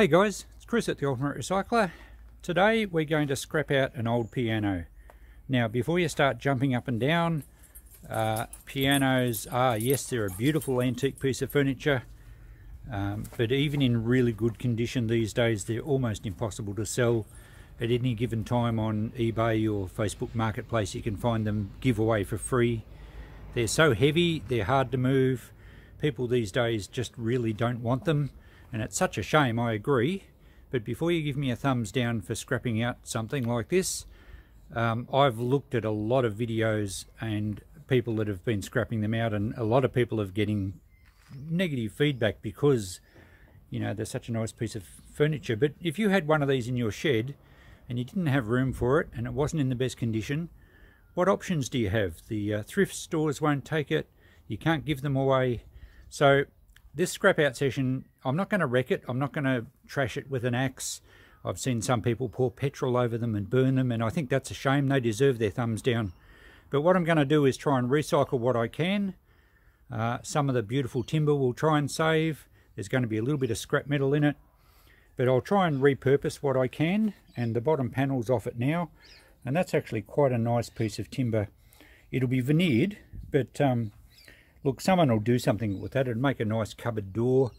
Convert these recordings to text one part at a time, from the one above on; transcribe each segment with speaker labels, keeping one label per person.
Speaker 1: Hey guys, it's Chris at the Ultimate Recycler. Today we're going to scrap out an old piano. Now before you start jumping up and down, uh, pianos are, yes they're a beautiful antique piece of furniture, um, but even in really good condition these days they're almost impossible to sell at any given time on eBay or Facebook Marketplace you can find them giveaway for free. They're so heavy, they're hard to move, people these days just really don't want them and it's such a shame, I agree. But before you give me a thumbs down for scrapping out something like this, um, I've looked at a lot of videos and people that have been scrapping them out and a lot of people are getting negative feedback because you know they're such a nice piece of furniture. But if you had one of these in your shed and you didn't have room for it and it wasn't in the best condition what options do you have? The uh, thrift stores won't take it. You can't give them away. So this scrap out session, I'm not going to wreck it. I'm not going to trash it with an axe. I've seen some people pour petrol over them and burn them, and I think that's a shame. They deserve their thumbs down. But what I'm going to do is try and recycle what I can. Uh, some of the beautiful timber we'll try and save. There's going to be a little bit of scrap metal in it. But I'll try and repurpose what I can. And the bottom panel's off it now. And that's actually quite a nice piece of timber. It'll be veneered, but um, Look, someone will do something with that. It'd make a nice cupboard door.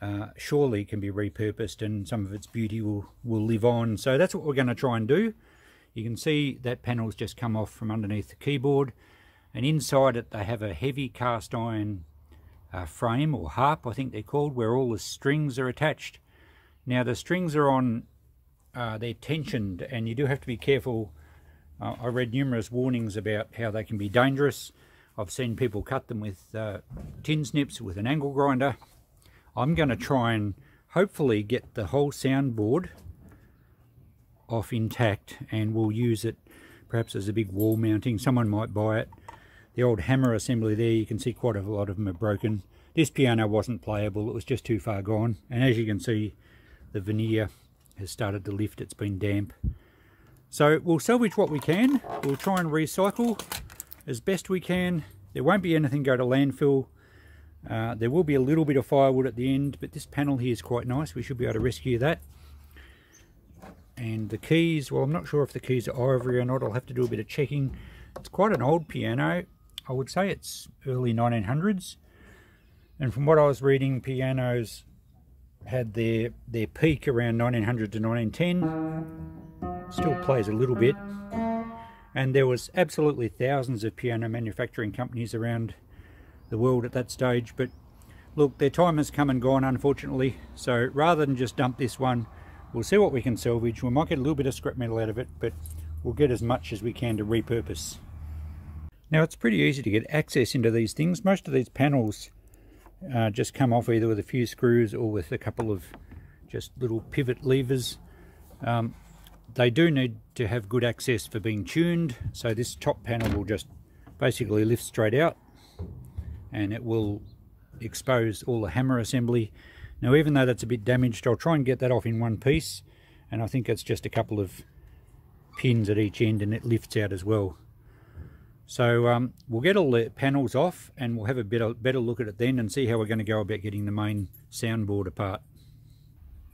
Speaker 1: Uh, surely can be repurposed and some of its beauty will, will live on. So that's what we're going to try and do. You can see that panel's just come off from underneath the keyboard. And inside it they have a heavy cast iron uh, frame or harp I think they're called where all the strings are attached. Now the strings are on, uh, they're tensioned and you do have to be careful. Uh, I read numerous warnings about how they can be dangerous. I've seen people cut them with uh, tin snips with an angle grinder. I'm going to try and hopefully get the whole soundboard off intact and we'll use it perhaps as a big wall mounting. Someone might buy it. The old hammer assembly there, you can see quite a lot of them are broken. This piano wasn't playable, it was just too far gone. And as you can see, the veneer has started to lift, it's been damp. So we'll salvage what we can. We'll try and recycle as best we can. There won't be anything go to landfill. Uh, there will be a little bit of firewood at the end, but this panel here is quite nice. We should be able to rescue that. And the keys, well, I'm not sure if the keys are ivory or not. I'll have to do a bit of checking. It's quite an old piano. I would say it's early 1900s. And from what I was reading, pianos had their, their peak around 1900 to 1910. Still plays a little bit and there was absolutely thousands of piano manufacturing companies around the world at that stage but look their time has come and gone unfortunately. So rather than just dump this one we'll see what we can salvage. We might get a little bit of scrap metal out of it but we'll get as much as we can to repurpose. Now it's pretty easy to get access into these things. Most of these panels uh, just come off either with a few screws or with a couple of just little pivot levers. Um, they do need to have good access for being tuned, so this top panel will just basically lift straight out and it will expose all the hammer assembly. Now even though that's a bit damaged, I'll try and get that off in one piece and I think it's just a couple of pins at each end and it lifts out as well. So um, we'll get all the panels off and we'll have a better, better look at it then and see how we're going to go about getting the main soundboard apart.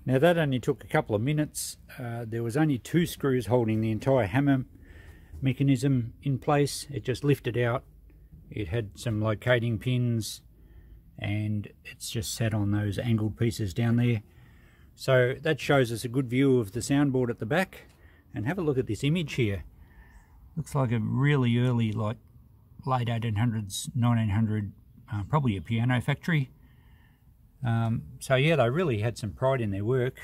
Speaker 1: Now that only took a couple of minutes. Uh, there was only two screws holding the entire hammer mechanism in place. It just lifted out. It had some locating pins and it's just sat on those angled pieces down there. So that shows us a good view of the soundboard at the back. And have a look at this image here. Looks like a really early, like late 1800s, 1900, uh, probably a piano factory. Um, so yeah, they really had some pride in their work.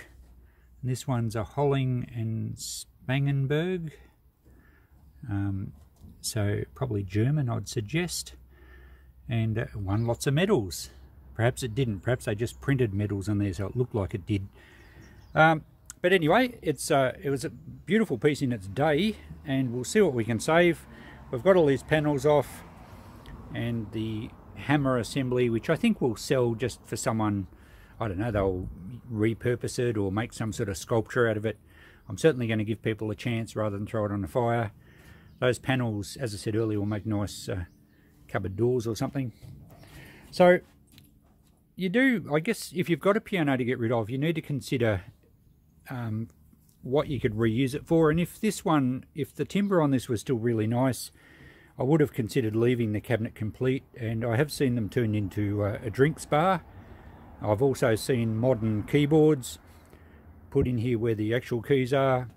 Speaker 1: And this one's a Holling and Spangenberg. Um, so probably German, I'd suggest. And uh, won lots of medals. Perhaps it didn't. Perhaps they just printed medals on there so it looked like it did. Um, but anyway, it's uh, it was a beautiful piece in its day, and we'll see what we can save. We've got all these panels off, and the hammer assembly, which I think we'll sell just for someone, I don't know, they'll repurpose it or make some sort of sculpture out of it. I'm certainly going to give people a chance rather than throw it on the fire. Those panels, as I said earlier, will make nice uh, cupboard doors or something. So, you do, I guess, if you've got a piano to get rid of, you need to consider um, what you could reuse it for. And if this one, if the timber on this was still really nice, I would have considered leaving the cabinet complete. And I have seen them turned into uh, a drinks bar. I've also seen modern keyboards put in here where the actual keys are.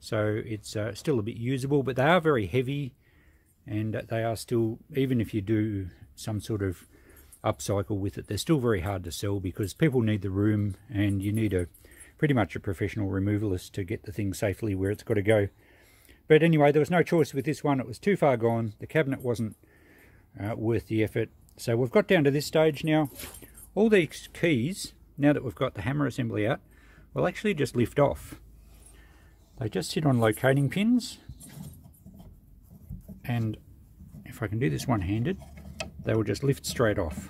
Speaker 1: So it's uh, still a bit usable, but they are very heavy and they are still, even if you do some sort of upcycle with it, they're still very hard to sell because people need the room and you need a pretty much a professional removalist to get the thing safely where it's got to go. But anyway, there was no choice with this one. It was too far gone. The cabinet wasn't uh, worth the effort. So we've got down to this stage now. All these keys, now that we've got the hammer assembly out, will actually just lift off. They just sit on locating pins. And if I can do this one-handed, they will just lift straight off.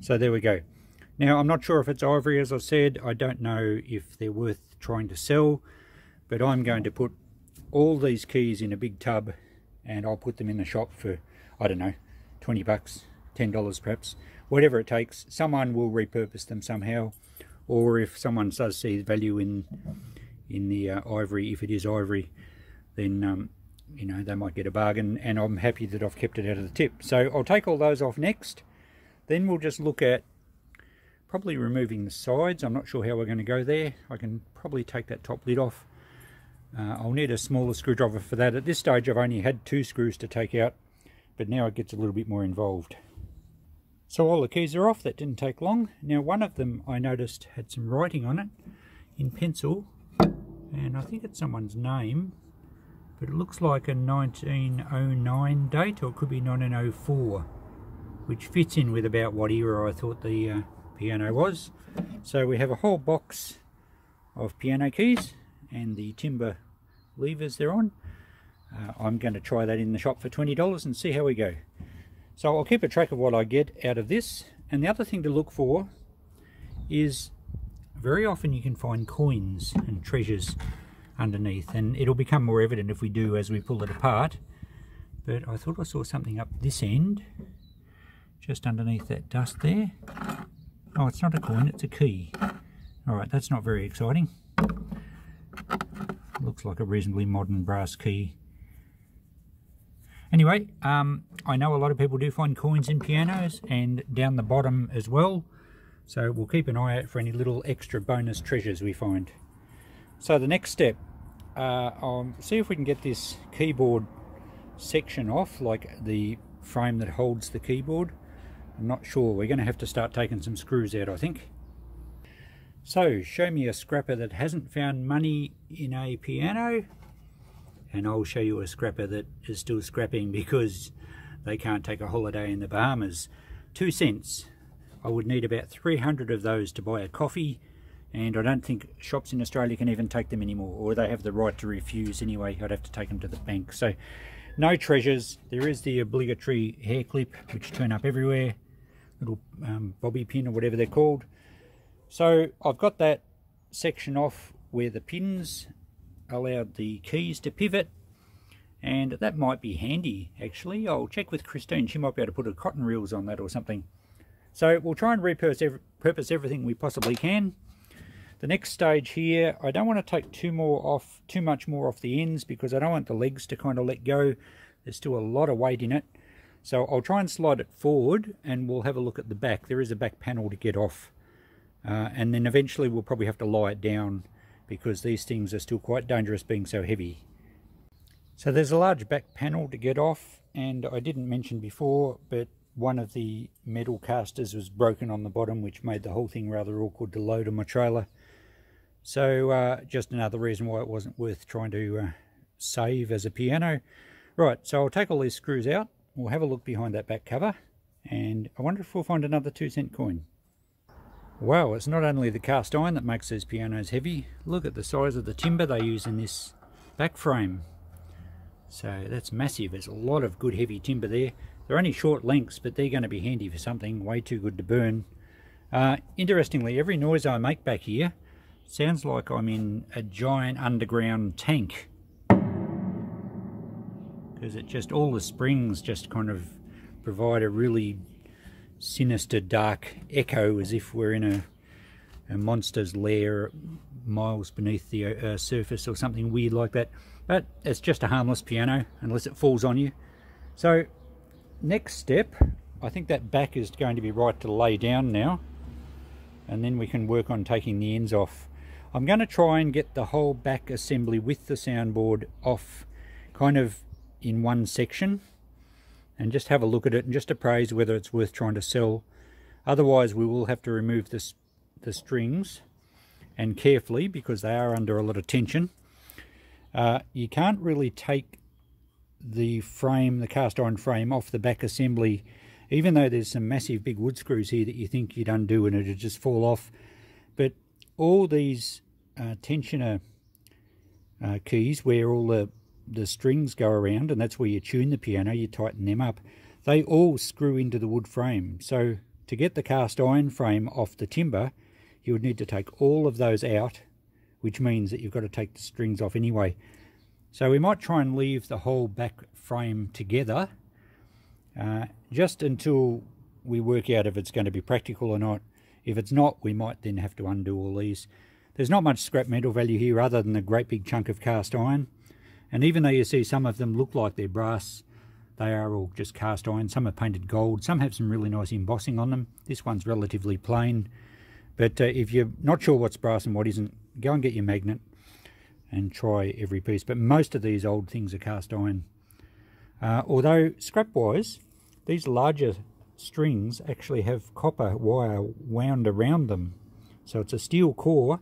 Speaker 1: So there we go. Now, I'm not sure if it's ivory, as I said. I don't know if they're worth trying to sell, but I'm going to put all these keys in a big tub and I'll put them in the shop for, I don't know, 20 bucks, $10 perhaps, whatever it takes. Someone will repurpose them somehow, or if someone does see value in in the uh, ivory, if it is ivory, then um, you know they might get a bargain and I'm happy that I've kept it out of the tip. So I'll take all those off next. Then we'll just look at probably removing the sides. I'm not sure how we're going to go there. I can probably take that top lid off. Uh, I'll need a smaller screwdriver for that. At this stage I've only had two screws to take out, but now it gets a little bit more involved. So all the keys are off, that didn't take long. Now one of them I noticed had some writing on it in pencil, and I think it's someone's name, but it looks like a 1909 date, or it could be 1904, which fits in with about what era I thought the uh, piano was. So we have a whole box of piano keys and the timber levers they're on. Uh, I'm going to try that in the shop for $20 and see how we go. So I'll keep a track of what I get out of this. And the other thing to look for is very often you can find coins and treasures underneath and it'll become more evident if we do as we pull it apart. But I thought I saw something up this end just underneath that dust there. Oh, it's not a coin, it's a key. Alright, that's not very exciting. Looks like a reasonably modern brass key. Anyway, um, I know a lot of people do find coins in pianos and down the bottom as well. So we'll keep an eye out for any little extra bonus treasures we find. So the next step, uh, I'll see if we can get this keyboard section off, like the frame that holds the keyboard. I'm not sure. We're going to have to start taking some screws out, I think. So, show me a scrapper that hasn't found money in a piano, and I'll show you a scrapper that is still scrapping because they can't take a holiday in the Bahamas. Two cents. I would need about 300 of those to buy a coffee, and I don't think shops in Australia can even take them anymore, or they have the right to refuse anyway. I'd have to take them to the bank. So, no treasures. There is the obligatory hair clip, which turn up everywhere little um, bobby pin or whatever they're called. So I've got that section off where the pins allowed the keys to pivot and that might be handy actually. I'll check with Christine, she might be able to put a cotton reels on that or something. So we'll try and repurpose everything we possibly can. The next stage here, I don't want to take too more off, too much more off the ends because I don't want the legs to kind of let go. There's still a lot of weight in it. So I'll try and slide it forward and we'll have a look at the back. There is a back panel to get off. Uh, and then eventually we'll probably have to lie it down because these things are still quite dangerous being so heavy. So there's a large back panel to get off and I didn't mention before but one of the metal casters was broken on the bottom which made the whole thing rather awkward to load on my trailer. So uh, just another reason why it wasn't worth trying to uh, save as a piano. Right, so I'll take all these screws out we'll have a look behind that back cover and I wonder if we'll find another two cent coin. Wow, it's not only the cast iron that makes these pianos heavy, look at the size of the timber they use in this back frame. So that's massive, there's a lot of good heavy timber there. They're only short lengths, but they're going to be handy for something way too good to burn. Uh, interestingly, every noise I make back here sounds like I'm in a giant underground tank because it just all the springs just kind of provide a really sinister dark echo as if we're in a, a monster's lair miles beneath the uh, surface or something weird like that. But it's just a harmless piano unless it falls on you. So next step, I think that back is going to be right to lay down now. And then we can work on taking the ends off. I'm going to try and get the whole back assembly with the soundboard off kind of in one section and just have a look at it and just appraise whether it's worth trying to sell. Otherwise we will have to remove this, the strings and carefully because they are under a lot of tension. Uh, you can't really take the frame, the cast iron frame off the back assembly even though there's some massive big wood screws here that you think you'd undo and it'd just fall off. But all these uh, tensioner uh, keys where all the, the strings go around and that's where you tune the piano, you tighten them up, they all screw into the wood frame. So to get the cast iron frame off the timber, you would need to take all of those out, which means that you've got to take the strings off anyway. So we might try and leave the whole back frame together uh, just until we work out if it's going to be practical or not. If it's not, we might then have to undo all these. There's not much scrap metal value here other than a great big chunk of cast iron. And even though you see some of them look like they're brass, they are all just cast iron. Some are painted gold. Some have some really nice embossing on them. This one's relatively plain. But uh, if you're not sure what's brass and what isn't, go and get your magnet and try every piece. But most of these old things are cast iron. Uh, although scrap-wise, these larger strings actually have copper wire wound around them. So it's a steel core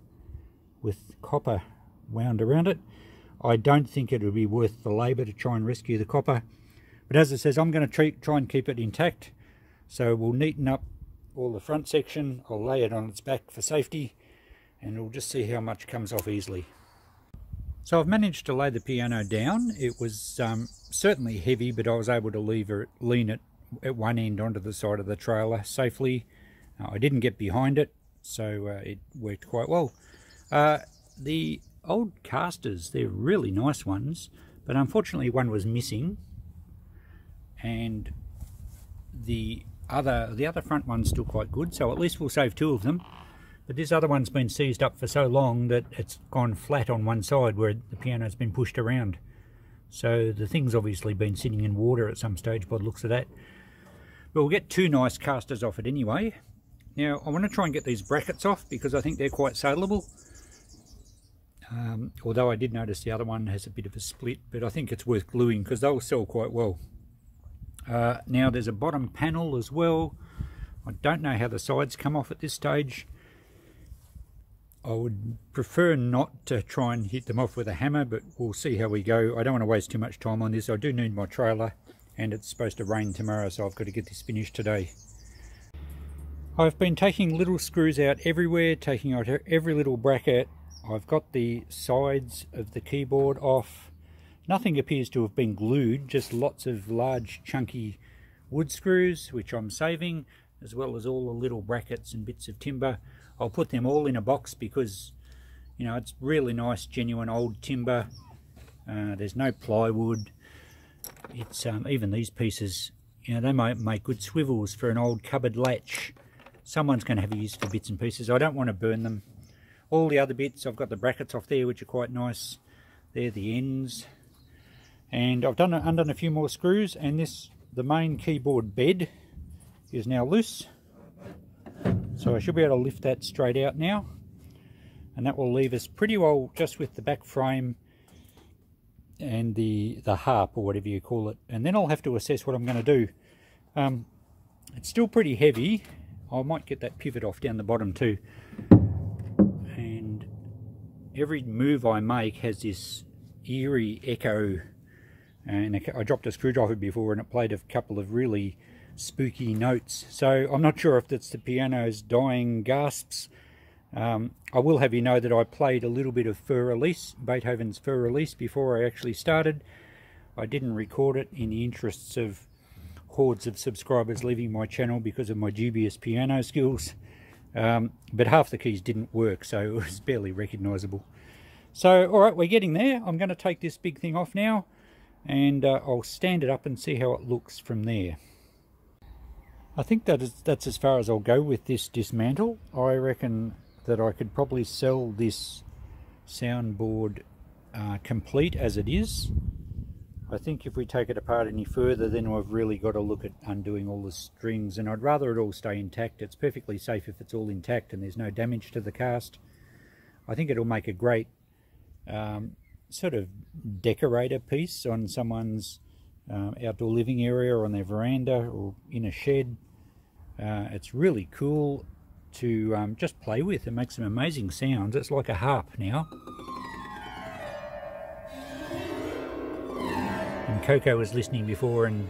Speaker 1: with copper wound around it. I don't think it would be worth the labour to try and rescue the copper. But as it says, I'm going to try and keep it intact. So we'll neaten up all the front section. I'll lay it on its back for safety. And we'll just see how much comes off easily. So I've managed to lay the piano down. It was um, certainly heavy, but I was able to it, lean it at one end onto the side of the trailer safely. Uh, I didn't get behind it, so uh, it worked quite well. Uh, the old casters, they're really nice ones, but unfortunately one was missing, and the other the other front one's still quite good, so at least we'll save two of them. But this other one's been seized up for so long that it's gone flat on one side where the piano's been pushed around. So the thing's obviously been sitting in water at some stage by the looks of that. But we'll get two nice casters off it anyway. Now I want to try and get these brackets off because I think they're quite saleable. Um, although I did notice the other one has a bit of a split, but I think it's worth gluing because they'll sell quite well. Uh, now there's a bottom panel as well. I don't know how the sides come off at this stage. I would prefer not to try and hit them off with a hammer, but we'll see how we go. I don't want to waste too much time on this. I do need my trailer and it's supposed to rain tomorrow so I've got to get this finished today. I've been taking little screws out everywhere, taking out every little bracket. I've got the sides of the keyboard off. Nothing appears to have been glued, just lots of large chunky wood screws which I'm saving as well as all the little brackets and bits of timber. I'll put them all in a box because you know it's really nice genuine old timber. Uh, there's no plywood. It's um, even these pieces you know they might make good swivels for an old cupboard latch. Someone's going to have a use for bits and pieces. I don't want to burn them. All the other bits I've got the brackets off there which are quite nice. They're the ends. And I've done undone a few more screws and this the main keyboard bed is now loose so I should be able to lift that straight out now and that will leave us pretty well just with the back frame and the, the harp or whatever you call it. And then I'll have to assess what I'm going to do. Um, it's still pretty heavy. I might get that pivot off down the bottom too. And every move I make has this eerie echo. And I dropped a screwdriver before and it played a couple of really spooky notes. So I'm not sure if that's the piano's dying gasps um, I will have you know that I played a little bit of Für Elise, Beethoven's Für Elise, before I actually started. I didn't record it in the interests of hordes of subscribers leaving my channel because of my dubious piano skills. Um, but half the keys didn't work, so it was barely recognisable. So, alright, we're getting there. I'm going to take this big thing off now, and uh, I'll stand it up and see how it looks from there. I think that is, that's as far as I'll go with this dismantle. I reckon that I could probably sell this soundboard uh, complete as it is. I think if we take it apart any further then we've really got to look at undoing all the strings and I'd rather it all stay intact. It's perfectly safe if it's all intact and there's no damage to the cast. I think it'll make a great um, sort of decorator piece on someone's um, outdoor living area or on their veranda or in a shed. Uh, it's really cool to um, just play with. It makes some amazing sounds. It's like a harp now. And Coco was listening before and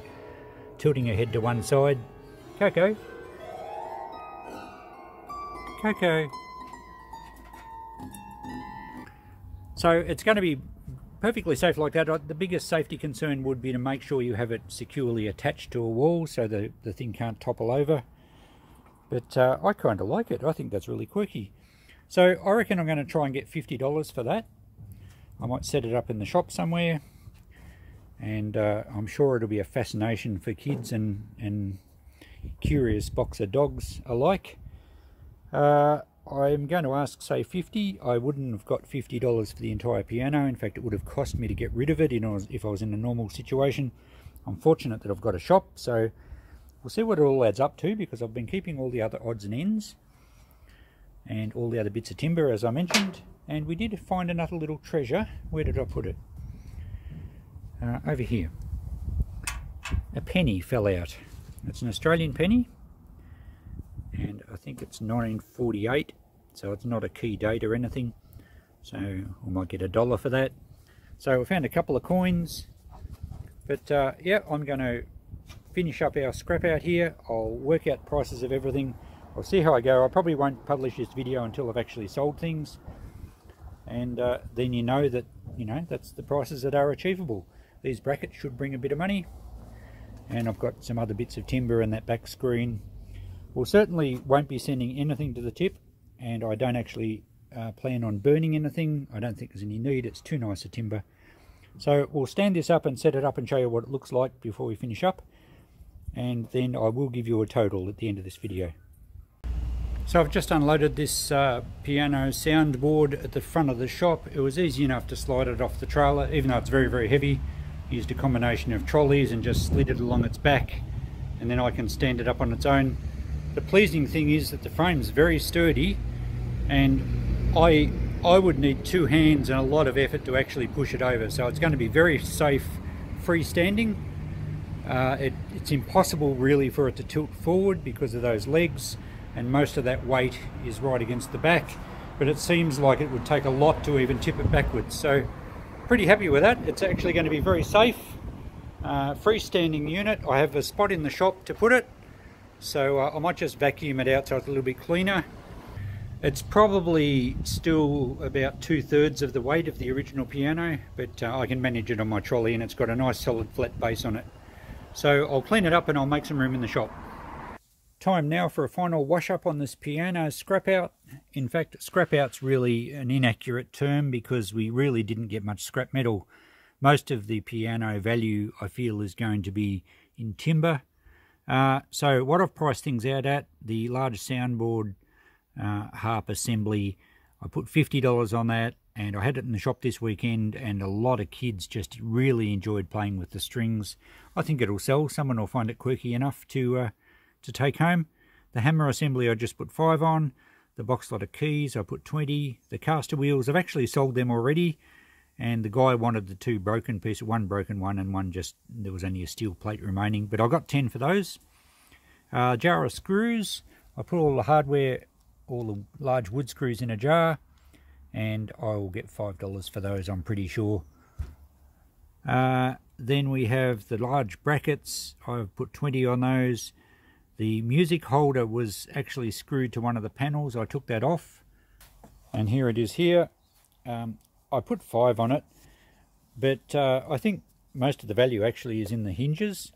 Speaker 1: tilting her head to one side. Coco? Coco? So it's going to be perfectly safe like that. The biggest safety concern would be to make sure you have it securely attached to a wall so the, the thing can't topple over. But uh, I kind of like it. I think that's really quirky. So I reckon I'm going to try and get $50 for that. I might set it up in the shop somewhere. And uh, I'm sure it'll be a fascination for kids and, and curious boxer dogs alike. Uh, I'm going to ask, say, 50 I wouldn't have got $50 for the entire piano. In fact, it would have cost me to get rid of it if I was in a normal situation. I'm fortunate that I've got a shop, so we'll see what it all adds up to because I've been keeping all the other odds and ends and all the other bits of timber, as I mentioned. And we did find another little treasure. Where did I put it? Uh, over here. A penny fell out. It's an Australian penny and I think it's 1948 so it's not a key date or anything so we might get a dollar for that so we found a couple of coins but uh, yeah I'm going to finish up our scrap out here I'll work out prices of everything I'll see how I go I probably won't publish this video until I've actually sold things and uh, then you know that you know that's the prices that are achievable these brackets should bring a bit of money and I've got some other bits of timber in that back screen We'll certainly won't be sending anything to the tip and I don't actually uh, plan on burning anything. I don't think there's any need. It's too nice a timber. So we'll stand this up and set it up and show you what it looks like before we finish up. And then I will give you a total at the end of this video. So I've just unloaded this uh, piano soundboard at the front of the shop. It was easy enough to slide it off the trailer, even though it's very, very heavy. Used a combination of trolleys and just slid it along its back. And then I can stand it up on its own. The pleasing thing is that the frame is very sturdy and I I would need two hands and a lot of effort to actually push it over so it's going to be very safe freestanding. Uh, it, it's impossible really for it to tilt forward because of those legs and most of that weight is right against the back but it seems like it would take a lot to even tip it backwards so pretty happy with that it's actually going to be very safe uh, freestanding unit I have a spot in the shop to put it so uh, I might just vacuum it out so it's a little bit cleaner. It's probably still about two-thirds of the weight of the original piano, but uh, I can manage it on my trolley and it's got a nice solid flat base on it. So I'll clean it up and I'll make some room in the shop. Time now for a final wash up on this piano scrap out. In fact, scrap out's really an inaccurate term because we really didn't get much scrap metal. Most of the piano value I feel is going to be in timber uh, so what I've priced things out at, the large soundboard uh, harp assembly, I put $50 on that and I had it in the shop this weekend and a lot of kids just really enjoyed playing with the strings. I think it'll sell. Someone will find it quirky enough to uh, to take home. The hammer assembly I just put 5 on. The box lot of keys I put 20. The caster wheels, I've actually sold them already and the guy wanted the two broken pieces, one broken one and one just, there was only a steel plate remaining, but I got 10 for those. Uh, jar of screws, I put all the hardware, all the large wood screws in a jar, and I will get $5 for those, I'm pretty sure. Uh, then we have the large brackets, I've put 20 on those. The music holder was actually screwed to one of the panels, I took that off, and here it is here. Um, I put five on it, but uh, I think most of the value actually is in the hinges.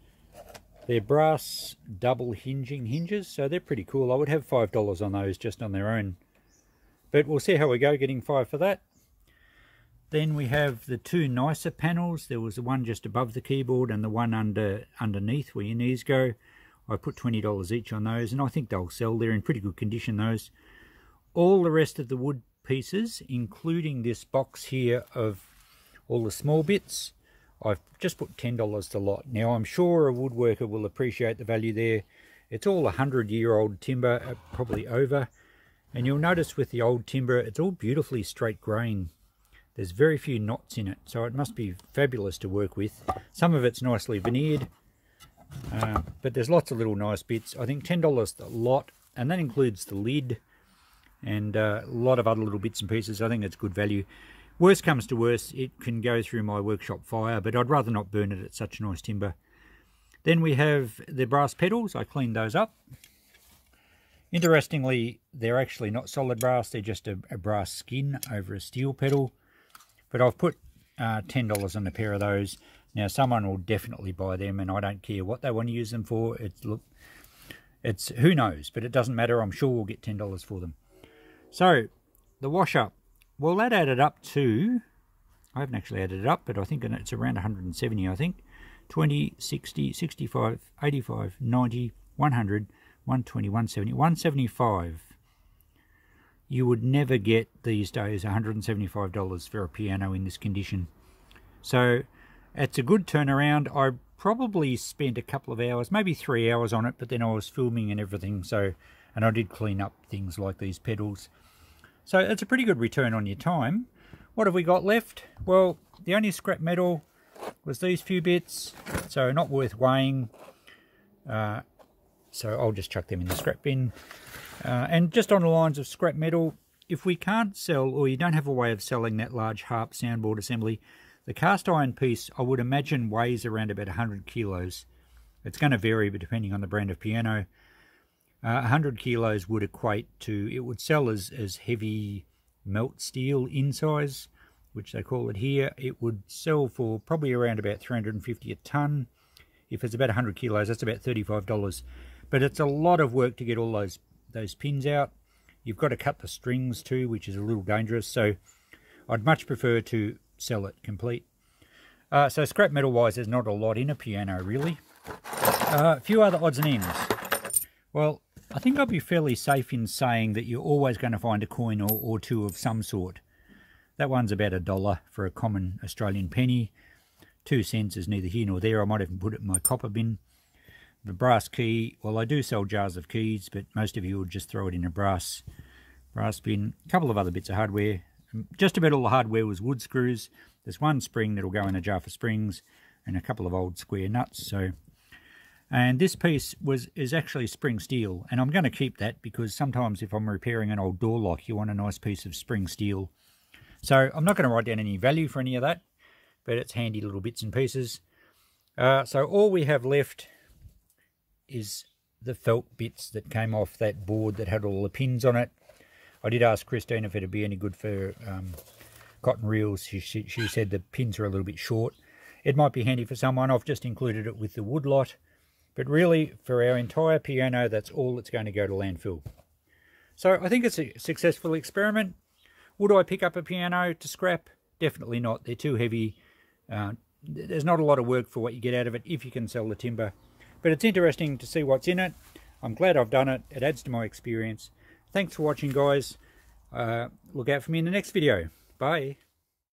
Speaker 1: They're brass double hinging hinges, so they're pretty cool. I would have $5 on those just on their own. But we'll see how we go getting five for that. Then we have the two nicer panels. There was the one just above the keyboard and the one under underneath where your knees go. I put $20 each on those and I think they'll sell. They're in pretty good condition those. All the rest of the wood pieces, including this box here of all the small bits, I've just put $10 to lot. Now I'm sure a woodworker will appreciate the value there. It's all a hundred year old timber, uh, probably over. And you'll notice with the old timber, it's all beautifully straight grain. There's very few knots in it, so it must be fabulous to work with. Some of it's nicely veneered, uh, but there's lots of little nice bits. I think $10 a lot, and that includes the lid and uh, a lot of other little bits and pieces. I think it's good value. Worst comes to worst, it can go through my workshop fire, but I'd rather not burn it at such a nice timber. Then we have the brass pedals. I cleaned those up. Interestingly, they're actually not solid brass. They're just a, a brass skin over a steel pedal. But I've put uh, $10 on a pair of those. Now, someone will definitely buy them, and I don't care what they want to use them for. It's look, it's who knows, but it doesn't matter. I'm sure we'll get $10 for them. So, the wash up. Well, that added up to, I haven't actually added it up, but I think it's around 170, I think. 20, 60, 65, 85, 90, 100, 120, 170, 175. You would never get these days $175 for a piano in this condition. So it's a good turnaround. I probably spent a couple of hours, maybe three hours on it, but then I was filming and everything. So, and I did clean up things like these pedals. So it's a pretty good return on your time. What have we got left? Well, the only scrap metal was these few bits, so not worth weighing. Uh, so I'll just chuck them in the scrap bin. Uh, and just on the lines of scrap metal, if we can't sell or you don't have a way of selling that large harp soundboard assembly, the cast iron piece I would imagine weighs around about 100 kilos. It's going to vary depending on the brand of piano. Uh, 100 kilos would equate to, it would sell as, as heavy melt steel in size which they call it here, it would sell for probably around about 350 a ton. If it's about 100 kilos, that's about $35. But it's a lot of work to get all those, those pins out. You've got to cut the strings too, which is a little dangerous. So I'd much prefer to sell it complete. Uh, so scrap metal wise, there's not a lot in a piano really. Uh, a few other odds and ends. Well, I think I'll be fairly safe in saying that you're always going to find a coin or, or two of some sort. That one's about a dollar for a common Australian penny. Two cents is neither here nor there. I might even put it in my copper bin. The brass key, well, I do sell jars of keys, but most of you would just throw it in a brass brass bin. A couple of other bits of hardware. Just about all the hardware was wood screws. There's one spring that'll go in a jar for springs and a couple of old square nuts. So, And this piece was is actually spring steel, and I'm going to keep that because sometimes if I'm repairing an old door lock, you want a nice piece of spring steel so I'm not going to write down any value for any of that, but it's handy little bits and pieces. Uh, so all we have left is the felt bits that came off that board that had all the pins on it. I did ask Christine if it'd be any good for um, cotton reels. She, she, she said the pins are a little bit short. It might be handy for someone. I've just included it with the wood lot. But really, for our entire piano, that's all that's going to go to landfill. So I think it's a successful experiment. Would I pick up a piano to scrap? Definitely not. They're too heavy. Uh, there's not a lot of work for what you get out of it if you can sell the timber. But it's interesting to see what's in it. I'm glad I've done it. It adds to my experience. Thanks for watching, guys. Uh, look out for me in the next video. Bye.